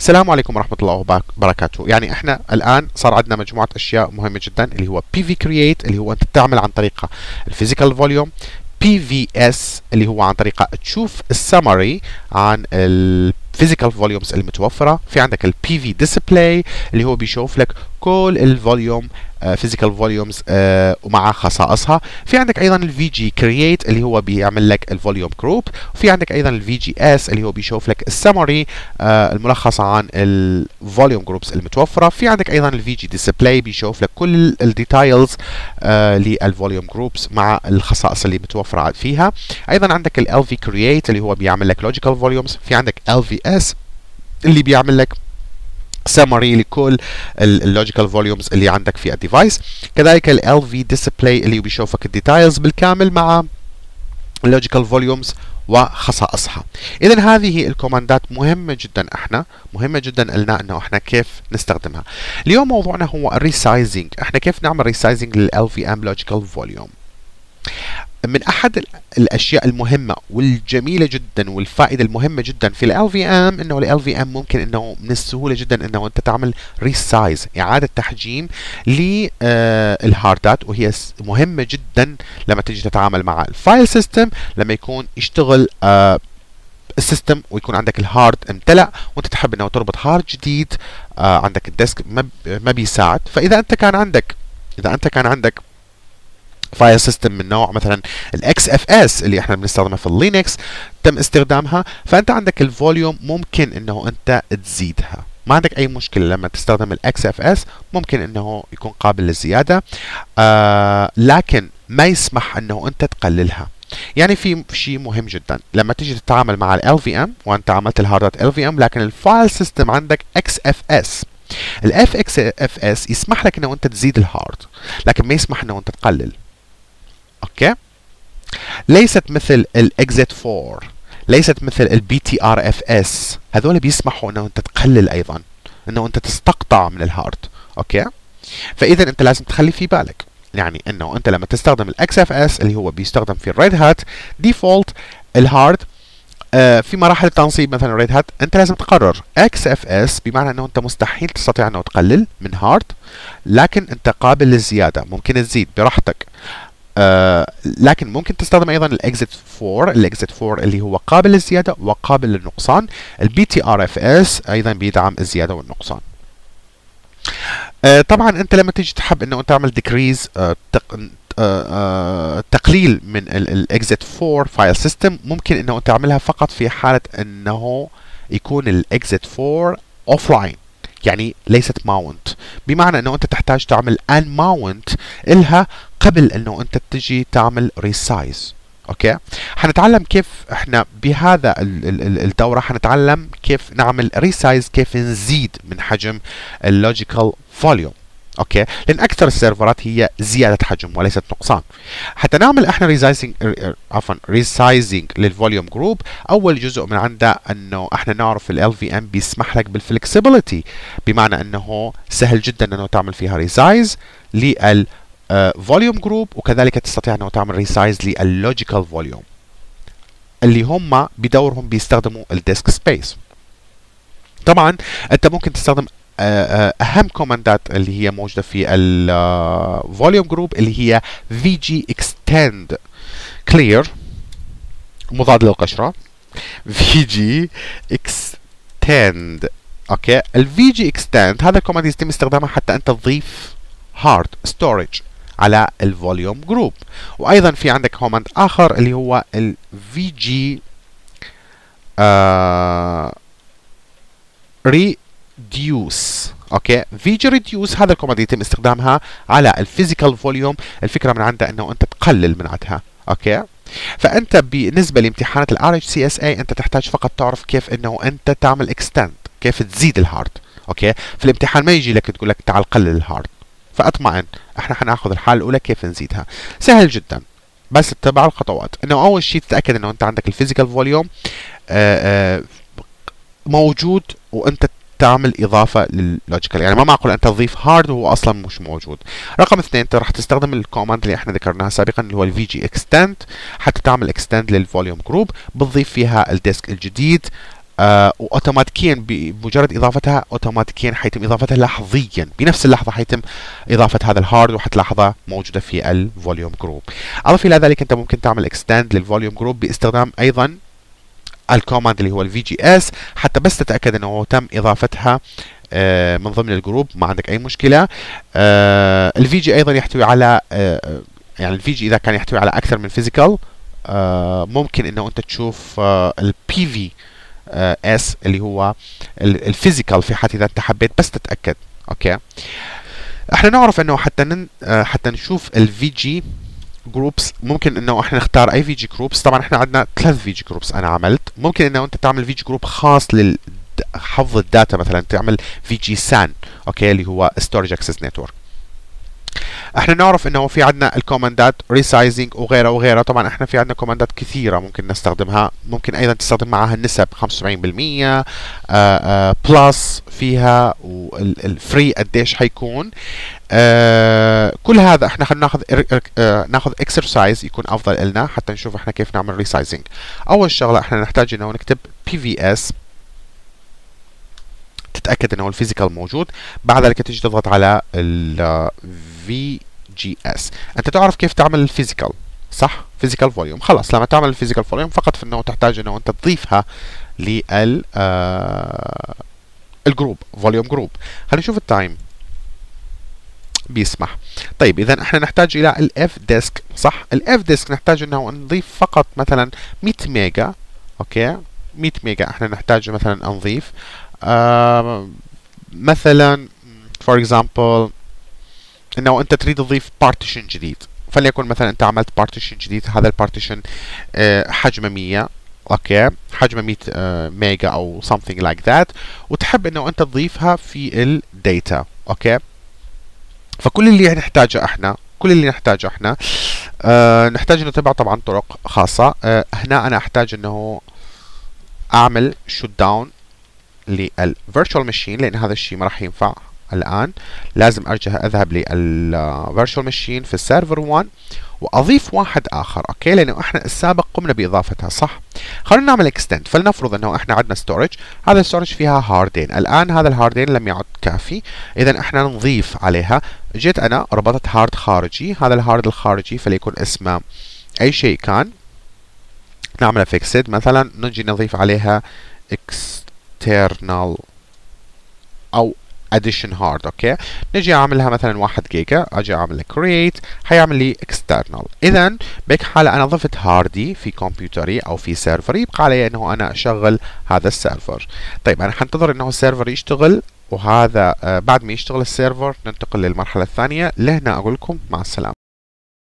السلام عليكم ورحمة الله وبركاته. يعني إحنا الآن صار عندنا مجموعة أشياء مهمة جدا اللي هو PV Create اللي هو أنت تعمل عن طريقة ال physical volume PVS اللي هو عن طريقة تشوف ال summary عن ال physical volumes المتوفرة. في عندك ال PV Display اللي هو بيشوف لك كل ال volume physical volumes ومع خصائصها. في عندك أيضا ال VG create اللي هو بيعمل لك ال volume group وفي عندك أيضا ال VGS اللي هو بيشوف لك ال summary الملخصه عن ال volume groups المتوفرة. في عندك أيضا ال VG display بيشوف لك كل ال details لل volume groups مع الخصائص اللي متوفرة فيها. أيضا عندك ال LV create اللي هو بيعمل لك logical volumes في عندك LVS اللي بيعمل لك summary لكل ال logical volumes اللي عندك في ال device كذلك ال LV display اللي بيشوفك ال details بالكامل مع ال logical volumes وخصائصها. اذا هذه ال command ات. مهمة جدا إحنا. مهمة جدا لنا إنه إحنا كيف نستخدمها. اليوم موضوعنا هو ال resizing إحنا كيف نعمل resizing لل LVM logical volume من أحد الأشياء المهمة والجميلة جدا والفائدة المهمة جدا في ال LVM إنه ال LVM ممكن إنه من السهولة جدا إنه أنت تعمل resize إعادة تحجيم لل hard ات وهي مهمة جدا لما تيجي تتعامل مع ال file system لما يكون يشتغل ال system ويكون عندك ال hard امتلأ وأنت تحب إنه تربط hard جديد عندك ال disk ما بيساعد. فإذا أنت كان عندك إذا أنت كان عندك file system من نوع مثلا ال XFS اللي إحنا بنستخدمها في ال Linux تم استخدامها. فأنت عندك ال volume ممكن إنه أنت تزيدها. ما عندك أي مشكلة لما تستخدم ال XFS ممكن إنه يكون قابل للزيادة. آه لكن ما يسمح إنه أنت تقللها. يعني في شيء مهم جدا. لما تيجي تتعامل مع ال LVM وأنت عملت ال hard ات LVM لكن ال file system عندك XFS ال XFS يسمح لك إنه أنت تزيد ال hard لكن ما يسمح إنه أنت تقلل. okay؟ ليست مثل ال ext 4 ليست مثل ال BTRFS. هذول بيسمحوا إنه أنت تقلل أيضا إنه أنت تستقطع من ال hard. okay؟ فاذا أنت لازم تخلي في بالك. يعني إنه أنت لما تستخدم ال XFS اللي هو بيستخدم في ال Red Hat default ال hard آه في مراحل التنصيب مثلا Red Hat أنت لازم تقرر XFS بمعنى إنه أنت مستحيل تستطيع إنه تقلل من hard لكن أنت قابل للزيادة ممكن تزيد براحتك. آه لكن ممكن تستخدم أيضا ال ext 4 ال ext 4 اللي هو قابل للزيادة وقابل للنقصان. ال BTRFS أيضا بيدعم الزيادة والنقصان. آه طبعا أنت لما تيجي تحب إنه تعمل decrease آه تق... تقليل من ال ext 4 file system ممكن إنه تعملها فقط في حالة إنه يكون ال ext 4 offline يعني ليست mount. بمعنى إنه أنت تحتاج تعمل unmount إلها قبل إنه أنت تجي تعمل resize Okay؟ حنتعلم كيف إحنا بهذا الدورة حنتعلم كيف نعمل resize كيف نزيد من حجم ال logical volume okay؟ لأن أكثر ال server ات هي زيادة حجم وليست نقصان. حتى نعمل إحنا resizing عفوا resizing لل volume group أول جزء من عنده إنه إحنا نعرف ال LVM بيسمح لك بال flexibility بمعنى إنه سهل جدا إنه تعمل فيها resize لل فوليوم جروب وكذلك تستطيع أنه تعمل ريسايز لللوجيكال فوليوم اللي هم بدورهم بيستخدموا الديسك سبيس طبعا أنت ممكن تستخدم أهم كوماندات اللي هي موجودة في الفوليوم جروب اللي هي vg extend clear مضاد للقشرة. Vg extend Okay؟ ال vg extend هذا ال command يتم استخدامه حتى أنت تضيف hard storage على ال volume group وأيضا في عندك command آخر اللي هو ال vg uh, reduce. okay؟ VG reduce هذا ال command يتم استخدامها على ال physical volume الفكرة من عندها إنه أنت تقلل من عندها okay؟ فأنت بالنسبة لامتحانات ال RHCSA أنت تحتاج فقط تعرف كيف إنه أنت تعمل extend كيف تزيد ال hard okay؟ في الامتحان ما يجي لك تقول لك تعال قلل ال hard فأطمئن. إحنا حناخذ الحالة الأولى كيف نزيدها. سهل جدا. بس اتبع الخطوات. إنه أول شيء تتأكد إنه أنت عندك ال physical volume موجود وأنت تعمل إضافة لل logical. يعني ما معقول أنت تضيف hard وهو أصلا مش موجود. رقم اثنين أنت راح تستخدم ال command اللي إحنا ذكرناها سابقا اللي هو ال VG extend حتى تعمل extend لل volume group بتضيف فيها ال disk الجديد. آه واوتوماتيكيا بمجرد إضافتها اوتوماتيكيا حيتم اضافتها لحظيا بنفس اللحظة حيتم إضافة هذا ال hard وحتلاحظها موجودة في ال volume group أضف إلى ذلك أنت ممكن تعمل extend لل volume group باستخدام أيضا ال command اللي هو ال VGS حتى بس تتأكد إنه تم إضافتها آه من ضمن ال group ما عندك أي مشكلة. آه ال VG أيضا يحتوي على آه يعني ال VG إذا كان يحتوي على أكثر من physical ممكن إنه أنت تشوف ال PVS اللي هو ال physical في حال اذا انت حبيت بس تتأكد. okay؟ إحنا نعرف إنه حتى نن آه حتى نشوف ال VG groups ممكن إنه إحنا نختار أي VG groups طبعا إحنا عندنا ثلاث VG groups أنا عملت. ممكن إنه أنت تعمل VG group خاص لل حفظ ال data مثلا تعمل VG SAN okay؟ اللي هو storage access network إحنا نعرف انه في عندنا الكوماندات resizing وغيرها وغيرها. طبعا إحنا في عندنا كوماندات كثيرة ممكن نستخدمها ممكن أيضا تستخدم معها النسب 75% plus فيها وال free قديش حيكون. آه كل هذا إحنا خلينا ناخذ آه ناخذ exercise يكون أفضل لنا حتى نشوف إحنا كيف نعمل resizing أول شغلة إحنا نحتاج إنه نكتب S تتاكد إنه ال physical موجود. بعد ذلك تيجي تضغط على ال VGS أنت تعرف كيف تعمل ال physical صح؟ physical volume. خلاص لما تعمل ال physical volume فقط في انه تحتاج إنه أنت تضيفها لل آه ال group volume group. خلينا نشوف ال time. بيسمح. طيب اذا إحنا نحتاج إلى ال fdisk صح؟ ال fdisk نحتاج إنه نضيف فقط مثلا 100 ميجا okay؟ 100 ميجا إحنا نحتاج مثلا نضيف. مثلا for example إنه أنت تريد تضيف partition جديد. فليكن مثلا أنت عملت partition جديد هذا ال partition آه حجمه 100 okay حجمه 100 آه ميجا أو something like that. وتحب إنه أنت تضيفها في ال data okay فكل اللي نحتاجه إحنا كل اللي نحتاجه إحنا آه نحتاج نتبع طبعا طرق خاصة. آه هنا أنا أحتاج إنه أعمل shutdown لل virtual machine لأن هذا الشيء ما راح ينفع الآن. لازم أرجع أذهب لل virtual machine في ال server 1 وأضيف واحد آخر okay؟ لأنه إحنا السابق قمنا بإضافتها صح؟ خلينا نعمل extend فلنفرض إنه إحنا عندنا storage هذا ال storage فيها هاردين الآن هذا الهاردين لم يعد كافي. اذا إحنا نضيف عليها. جيت أنا ربطت hard خارجي. هذا ال hard الخارجي فليكن اسمه أي شيء كان. نعمله fixed مثلا نجي نضيف عليها external أو addition hard okay؟ نجي أعملها مثلا 1 جيجا أجي أعمل create حيعمل لي external. اذا بهيك حالة أنا ضفت هاردي في كمبيوتري أو في سيرفري يبقى علي إنه أنا أشغل هذا ال server. طيب أنا حنتظر إنه ال server يشتغل وهذا آه بعد ما يشتغل السيرفر ننتقل للمرحلة الثانية. لهنا أقول لكم مع السلامة.